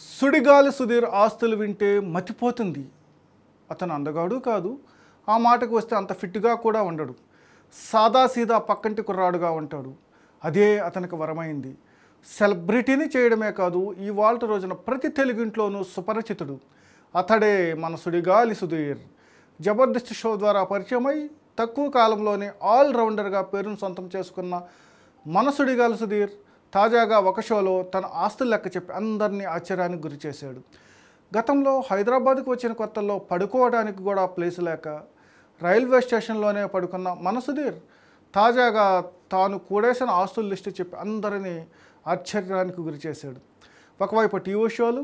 సుడిగాలి సుధీర్ ఆస్తులు వింటే మతిపోతుంది. అతను అందగాడు కాదు. ఆ మాటకు వస్తే అంత ఫిట్గా కూడా ఉండడు. సాదాసీదా పక్కంటి కుర్రాడుగా ఉంటాడు. అదే అతనికి వరమైంది. సెలబ్రిటీని చేయడమే కాదు ఈ వాళ్ళ రోజున ప్రతి తెలుగింట్లోనూ సుపరిచితుడు. అతడే మన సుడిగాలి సుధీర్. జబర్దస్త్ షో ద్వారా పరిచయమై తక్కువ కాలంలోనే ఆల్రౌండర్గా పేరును సొంతం చేసుకున్న మన సుడిగాలి సుధీర్ తాజాగా ఒక షోలో తన ఆస్తులు లెక్క చెప్పి అందరినీ ఆశ్చర్యానికి గురి చేశాడు. గతంలో హైదరాబాద్కు వచ్చిన కొత్తల్లో పడుకోవడానికి కూడా ప్లేస్ లేక రైల్వే స్టేషన్లోనే పడుకున్న మన సుధీర్ తాజాగా తాను కూడేసిన ఆస్తుల లిస్టు చెప్పి అందరినీ ఆశ్చర్యానికి గురి చేశాడు. ఒకవైపు టీవీ షోలు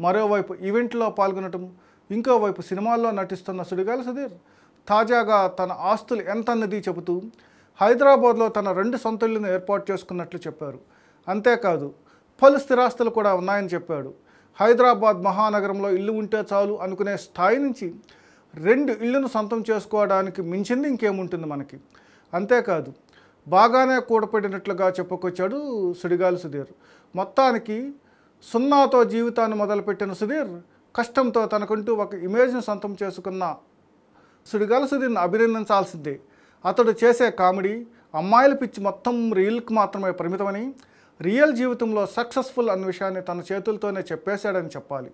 మరోవైపు ఈవెంట్లో పాల్గొనటం ఇంకోవైపు సినిమాల్లో నటిస్తున్న సుడిగాల సుధీర్ తాజాగా తన ఆస్తులు ఎంత అన్నది చెబుతూ హైదరాబాద్లో తన రెండు సొంత ఇళ్ళను ఏర్పాటు చేసుకున్నట్లు చెప్పారు. అంతేకాదు పలు స్థిరాస్తులు కూడా ఉన్నాయని చెప్పాడు. హైదరాబాద్ మహానగరంలో ఇల్లు ఉంటే చాలు అనుకునే స్థాయి నుంచి రెండు ఇళ్ళను సొంతం చేసుకోవడానికి మించింది ఇంకేముంటుంది మనకి? అంతేకాదు బాగానే కూడపడినట్లుగా చెప్పుకొచ్చాడు సుడిగాలి సుధీర్. మొత్తానికి సున్నాతో జీవితాన్ని మొదలుపెట్టిన సుధీర్ కష్టంతో తనకంటూ ఒక ఇమేజ్ను సొంతం చేసుకున్న సుడిగాల సుధీర్ని అభినందించాల్సిందే. అతడు చేసే కామెడీ అమ్మాయిల పిచ్చి మొత్తం రీల్కి మాత్రమే పరిమితమని రియల్ జీవితంలో సక్సెస్ఫుల్ అన్న విషయాన్ని తన చేతులతోనే చెప్పేశాడని చెప్పాలి.